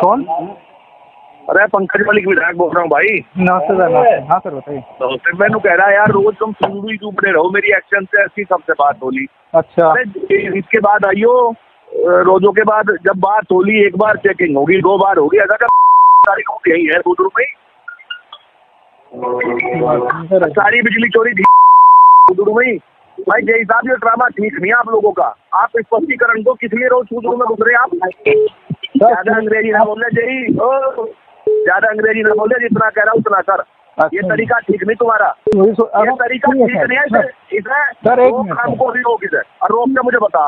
कौन? अरे पंकज मलिक विधायक बोल रहा हूँ भाई। नमस्ते सर नमस्ते हाँ सर बताइए। तो फिर कह रहा यार रोज तुम सुंदू ही चुपड़े रहो मेरी एक्शन से ऐसी सबसे बात होली। अच्छा। इसके बाद आइयो रोजों के बाद जब बात होली एक बार चेकिंग होगी दो बार होगी ऐसा तारीख को यही है बुज़ुर्ग में सारी बिजली चोरी थी बुज़ुर्ग में भाई जय हिसाब ये ड्रामा ठीक नहीं आप लोगों का। आप स्पष्टीकरण को किस लिए रोज बुज़ुर्ग में घुस रहे आप? ज़्यादा अंग्रेज़ी ना बोले चाहिए ज़्यादा अंग्रेज़ी ना बोले जितना कह रहा हूँ उतना कर। ये अच्छा। तरीका ठीक नहीं तुम्हारा। ये तरीका ठीक नहीं है सर, इसे। रोक हमको भी इसे। और रोक के मुझे बता